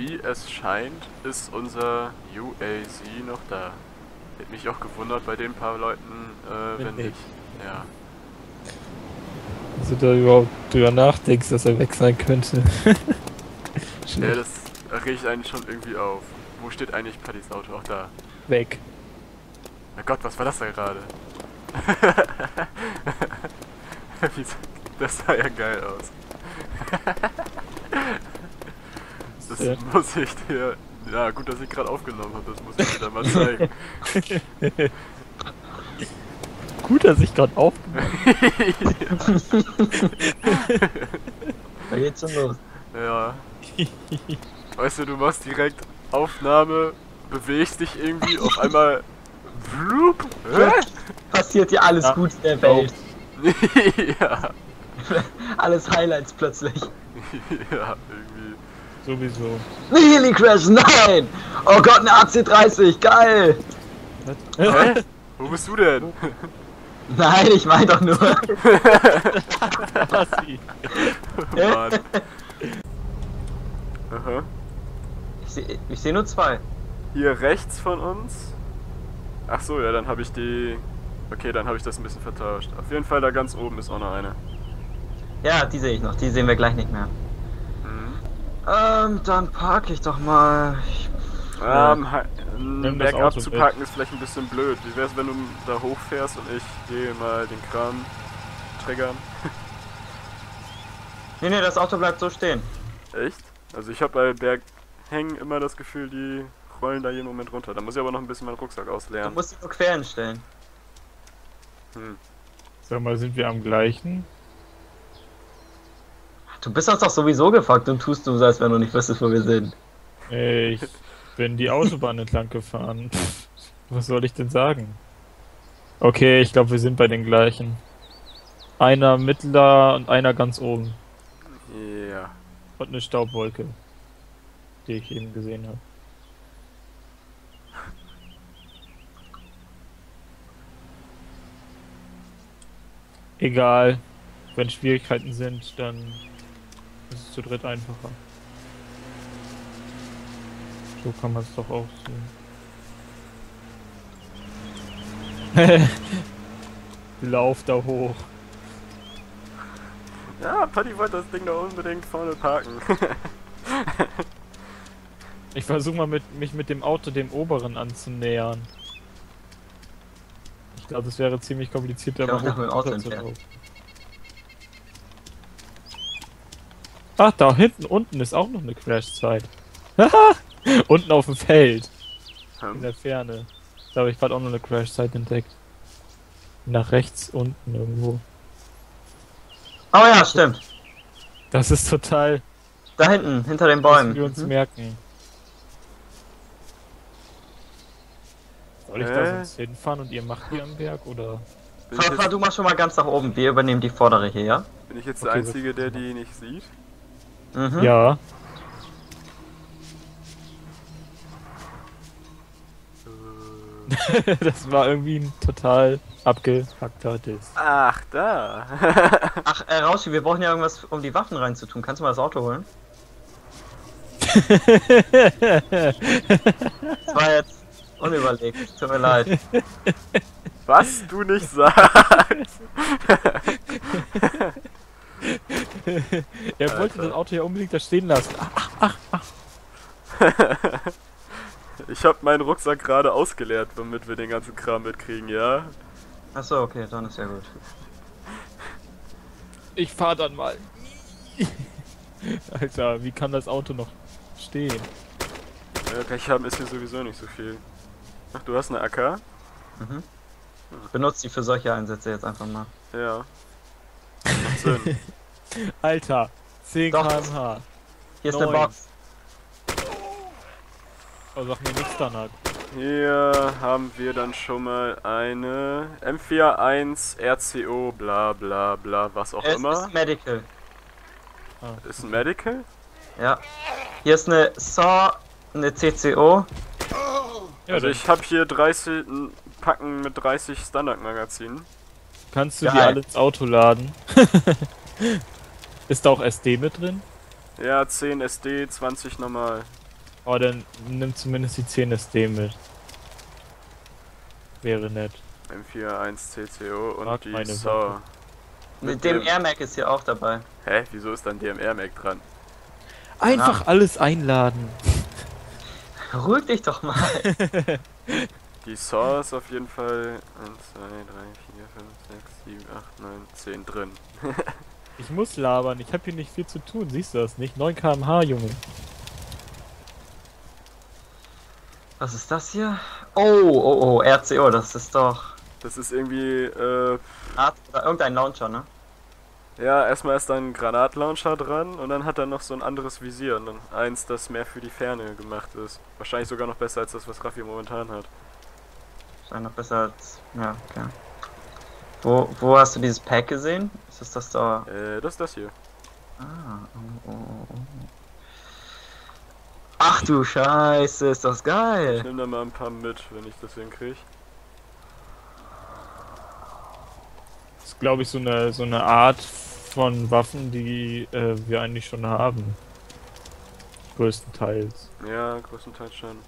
wie es scheint, ist unser UAC noch da. Hätte mich auch gewundert bei den paar Leuten, äh, Wenn nicht. Ja. Also da überhaupt drüber nachdenkst, dass er weg sein könnte. ja, Schnell das regt einen schon irgendwie auf. Wo steht eigentlich Pattys Auto? Auch da. weg. Na Gott, was war das da gerade? Das sah ja geil aus. Das Ja. muss ich dir. Ja, gut, dass ich gerade aufgenommen habe, das muss ich dir dann mal zeigen. Gut, dass ich gerade auf. Da geht's schon los. ja. Weißt du, du machst direkt Aufnahme, bewegst dich irgendwie, auf einmal. Vloop, hä? Passiert ja alles Ja. gut in der Welt. ja, Alles Highlights plötzlich. ja, irgendwie. Sowieso. Healy Crash, nein! Oh Gott, eine AC30, geil! Hä? Wo bist du denn? Nein, ich meine doch nur. Assi. Mann. Aha. Ich sehe ich seh nur zwei. Hier rechts von uns. Ach so, ja, dann habe ich die. Okay, dann habe ich das ein bisschen vertauscht. Auf jeden Fall da ganz oben ist auch noch eine. Ja, die sehe ich noch. Die sehen wir gleich nicht mehr. Ähm, dann park ich doch mal. Ich, Ähm, das Bergab zu mit. packen ist vielleicht ein bisschen blöd. Wie wär's, wenn du da hochfährst und ich gehe mal den Kran triggern? nee, nee, das Auto bleibt so stehen. Echt? Also ich habe bei Berghängen immer das Gefühl, die rollen da jeden Moment runter. Da muss ich aber noch ein bisschen meinen Rucksack Du ausleeren. musst ihn nur quer hinstellen. Hm. Sag mal, sind wir am gleichen? Du bist uns doch sowieso gefuckt und tust du so, als wenn du nicht wüsstest, wo wir sind. Ich bin die Autobahn entlang gefahren. Was soll ich denn sagen? Okay, ich glaube, wir sind bei den gleichen. Einer mittler und einer ganz oben. Ja. Und eine Staubwolke, die ich eben gesehen habe. Egal, wenn Schwierigkeiten sind, dann ist es zu dritt einfacher. So kann man es doch auch sehen. Lauf da hoch. Ja, Patty wollte das Ding da unbedingt vorne parken. Ich versuche mal mit, mich mit dem Auto dem oberen anzunähern. Ich glaube, das wäre ziemlich kompliziert, da mal mit dem Auto hoch zu entfernen. laufen. Ach, da hinten unten ist auch noch eine Crashzeit. Haha! unten auf dem Feld, in Hm. der Ferne. Da habe ich gerade auch noch eine Crashzeit entdeckt. Nach rechts unten irgendwo. Oh ja, stimmt. Das ist total, Da hinten, hinter den Bäumen. wir uns Mhm. merken. Soll ich da Äh? sonst hinfahren und ihr macht hier am Berg oder? Fahr, fahr du mal schon mal ganz nach oben. Wir übernehmen die vordere hier, ja? bin ich jetzt der Okay, Einzige, was- der die nicht sieht? Mhm. Ja. Äh, das war irgendwie ein total abgehackter Diss. Ach, da. Ach, äh, Rauschi, wir brauchen ja irgendwas, um die Waffen reinzutun. Kannst du mal das Auto holen? Das war jetzt unüberlegt. Tut mir leid. Was du nicht sagst. er wollte das Auto ja unbedingt da stehen lassen. Ah, Ich habe meinen Rucksack gerade ausgeleert, damit wir den ganzen Kram mitkriegen, ja? Achso, okay, dann ist ja gut. ich fahr dann mal. Alter, wie kann das Auto noch stehen? Ja, Pech haben ist hier sowieso nicht so viel. Ach, du hast eine AK? Mhm. Ich benutze die für solche Einsätze jetzt einfach mal. Ja. Macht Sinn. Alter, 10 Doch. km/h. Hier ist eine. Box. Oh, sag mir nichts danach. Hier haben wir dann schon mal eine M41 RCO bla bla bla, was auch Es immer. ist Medical. Ist ein Medical? Ja. Hier ist eine SAW, eine CCO. Ja, also ich habe hier 30 ein Packen mit 30 Standardmagazinen. kannst du die Geil. alle ins Auto laden. Ist da auch SD mit drin? Ja, 10 SD, 20 normal. Oh, dann nimm zumindest die 10 SD mit. Wäre nett. M41 CCO und Mag die meine Saw. Waffe. Mit dem Air Mac ist hier auch dabei. Hä? Wieso ist dann DMR-Mac dran? Einfach alles einladen. Ruhig dich doch mal. Die Saw ist auf jeden Fall 1, 2, 3, 4, 5, 6, 7, 8, 9, 10 drin. Ich muss labern, ich habe hier nicht viel zu tun, siehst du das nicht? 9 km/h, Junge. Was ist das hier? Oh, oh, oh, RCO, das ist doch Das ist irgendwie, äh, Art oder irgendein Launcher, ne? ja, erstmal ist da ein Granatlauncher dran und dann hat er noch so ein anderes Visier und dann eins, das mehr für die Ferne gemacht ist. Wahrscheinlich sogar noch besser als das, was Raffi momentan hat. Ist einer besser als. Ja, okay. Wo, wo hast du dieses Pack gesehen? Ist das das da? Äh, das ist das hier. Ah, oh, oh, oh. Ach du Scheiße, ist das Ich geil. nehme da mal ein paar mit, wenn ich das hinkriege. Das ist, glaube ich, so eine, so eine Art von Waffen, die äh, wir eigentlich schon haben. Größtenteils. Ja, größtenteils schon.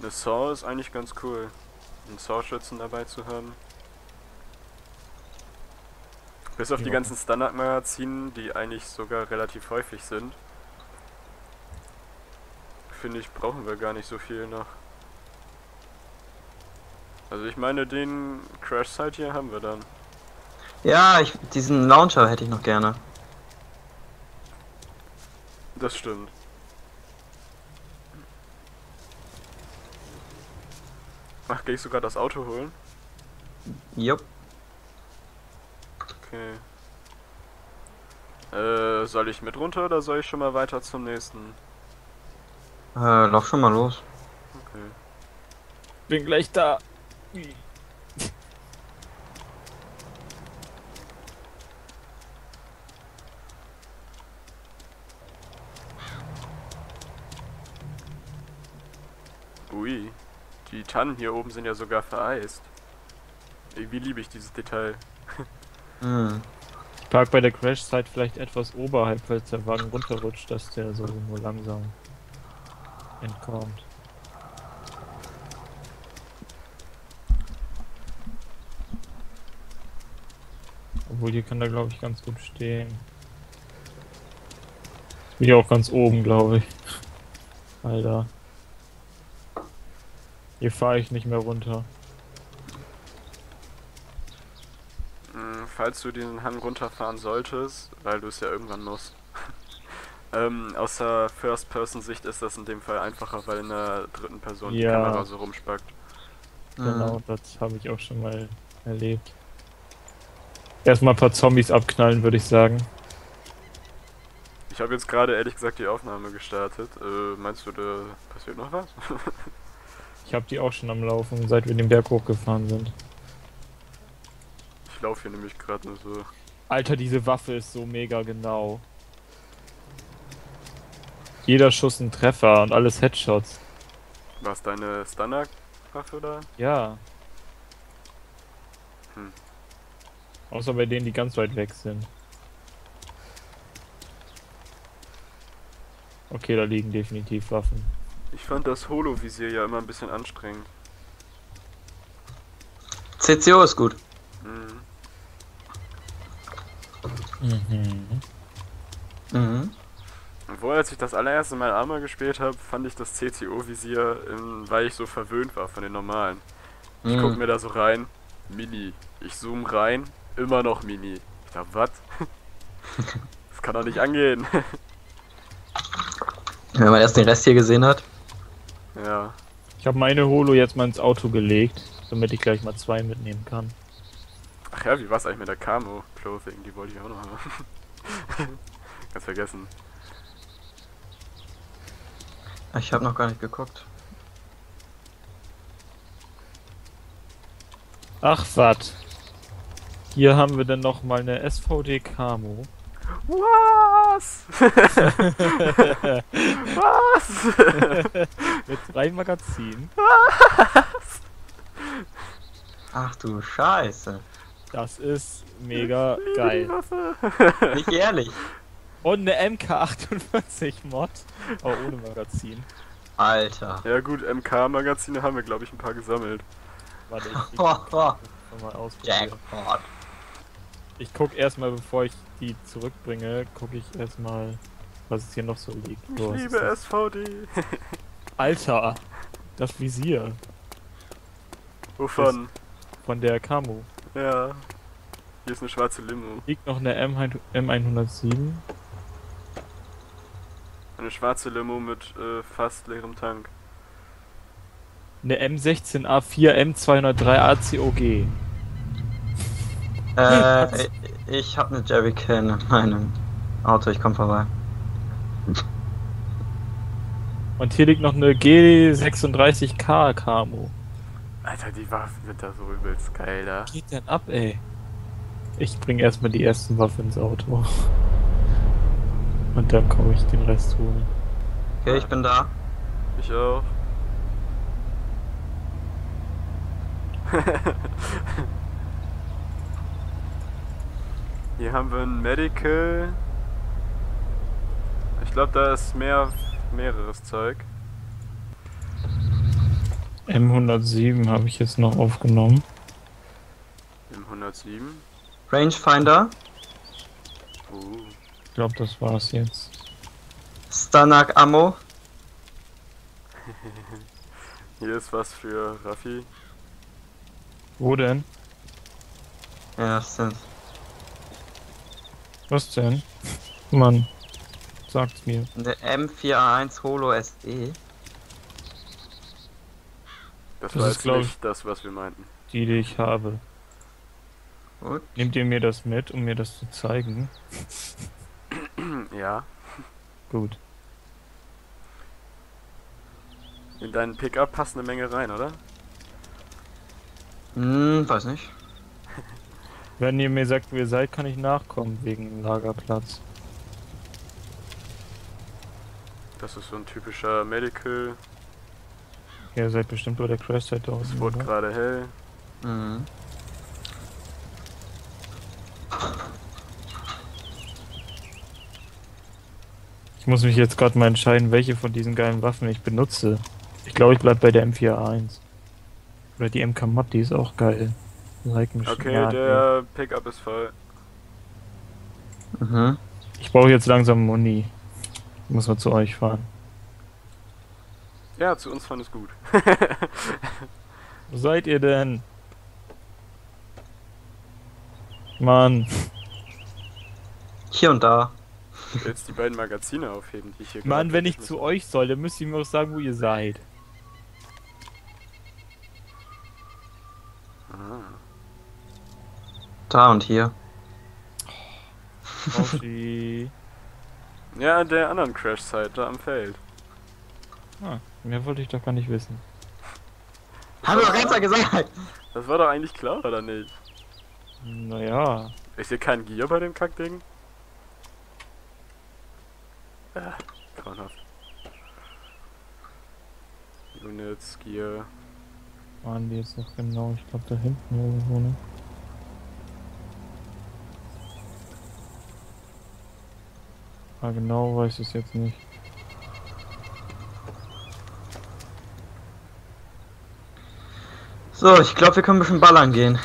Eine Saw ist eigentlich ganz cool. Einen Saw-Schützen dabei zu haben. Bis auf die ganzen Standard-Magazinen, die eigentlich sogar relativ häufig sind. Finde ich, brauchen wir gar nicht so viel noch. Also ich meine, den Crash-Site hier haben wir dann. Ja, ich, diesen Launcher hätte ich noch gerne. Das stimmt. Ach, gehe ich sogar das Auto holen? Jupp. Okay. Äh, soll ich mit runter oder soll ich schon mal weiter zum nächsten? Äh, lauf schon mal los. Okay. Bin gleich da. Ui. Die Tannen hier oben sind ja sogar vereist. Irgendwie liebe ich dieses Detail. Ich park bei der Crash-Site vielleicht etwas oberhalb, falls der Wagen runterrutscht, dass der so nur langsam entkommt. Obwohl hier kann er glaube ich ganz gut stehen. Bin hier auch ganz oben, glaube ich. Alter. Hier fahre ich nicht mehr runter. Hm, falls du diesen Hang runterfahren solltest, weil du es ja irgendwann musst. ähm, außer First-Person-Sicht ist das in dem Fall einfacher, weil in der dritten Person die Ja. Kamera so rumspackt. Genau, das habe ich auch schon mal erlebt. Erstmal ein paar Zombies abknallen, würde ich sagen. Ich habe jetzt gerade ehrlich gesagt die Aufnahme gestartet. Äh, meinst du, da passiert noch was? Ich habe die auch schon am Laufen, seit wir den Berg hochgefahren sind. Ich laufe hier nämlich gerade nur so. Alter, diese Waffe ist so mega genau. Jeder Schuss ein Treffer und alles Headshots. Was deine Standard-Waffe da? Ja. Hm. Außer bei denen, die ganz weit weg sind. Okay, da liegen definitiv Waffen. Ich fand das Holo-Visier ja immer ein bisschen anstrengend. CCO ist gut. Mhm. Mhm. Obwohl, als ich das allererste Mal Arma gespielt habe, fand ich das CCO-Visier, weil ich so verwöhnt war von den normalen. Ich guck Mhm. mir da so rein, Mini. Ich zoom rein, immer noch Mini. Ich dachte, was? das kann doch nicht angehen. Wenn man erst den Rest hier gesehen hat. ja. Ich habe meine Holo jetzt mal ins Auto gelegt, damit ich gleich mal zwei mitnehmen kann. Ach ja, wie war's eigentlich mit der Camo Clothing? Die wollte ich auch noch haben. Ganz vergessen. Ich habe noch gar nicht geguckt. Ach wat. Hier haben wir dann noch mal eine SVD Camo. Was? Was? Mit drei Magazinen. Ach du Scheiße. Das ist mega geil. Nicht ehrlich. Und eine MK48 Mod. Aber ohne Magazin. Alter. Ja gut, MK-Magazine haben wir, glaube ich, ein paar gesammelt. Warte, ich, mal. Jackpot. Ich guck erstmal, bevor ich die zurückbringe, guck ich erstmal, was es hier noch so liegt. Ich was liebe das? SVD. Alter, das Visier Wovon? von der Camo. Ja. Hier ist eine schwarze Limo. Liegt noch eine M M107. Eine schwarze Limo mit äh, fast leerem Tank. Eine M16A4 M203 ACOG. Äh, ich hab ne Jerrycan in meinem Auto, ich komm vorbei. Und hier liegt noch eine G36K Camo. Alter, die Waffen sind da so übelst geil, da. Was geht denn ab, ey? Ich bring erstmal die ersten Waffen ins Auto. Und dann komme ich den Rest holen. Okay, ich bin da. Ich auch. Hier haben wir ein Medical. Ich glaube, da ist mehr, mehreres Zeug. M107 habe ich jetzt noch aufgenommen. Im 107. Rangefinder, Uh. Ich glaube, das war's jetzt. Stanak Ammo, Hier ist was für Raffi. Wo denn? ja, stimmt. Was denn? Mann, sag's mir. Eine M4A1 Holo. SE. Das, Das war ist, jetzt glaub ich- nicht das, was wir meinten. Die, die ich habe. Gut. Nehmt ihr mir das mit, um mir das zu zeigen? Ja. Gut. In deinen Pickup passt eine Menge rein, oder? Hm, weiß nicht. Wenn ihr mir sagt, wo ihr seid, kann ich nachkommen wegen Lagerplatz. Das ist so ein typischer Medical. Ihr seid bestimmt bei der Crash-Site Es draußen. wurde gerade hell. Mhm. Ich muss mich jetzt gerade mal entscheiden, welche von diesen geilen Waffen ich benutze. Ich glaube, ich bleib bei der M4A1. Oder die MK Mod, die ist auch geil. Like mich Okay, ja, der Pickup ist voll. Mhm. Ich brauche jetzt langsam Muni. Ich muss mal zu euch fahren. Ja, zu uns fand es gut. Wo seid ihr denn? Mann, Hier und da. Ich will jetzt die beiden Magazine aufheben, die ich hier Mann, wenn ich zu euch soll, dann müsst ihr mir auch sagen, wo ihr seid. Ah. Da und hier. Rauchi. Ja, an der anderen Crash-Site, da am Feld. ah, mehr wollte ich doch gar nicht wissen. Haben wir doch ganz gesagt! Das war doch eigentlich klar, oder nicht? Naja, Ist hier kein Gear bei dem Kackding? Ja, grauenhaft. Units, Gear. waren die jetzt noch genau? Ich glaube da hinten irgendwo, ne? Ah, genau weiß ich es jetzt nicht. So, ich glaube, wir können ein bisschen ballern gehen.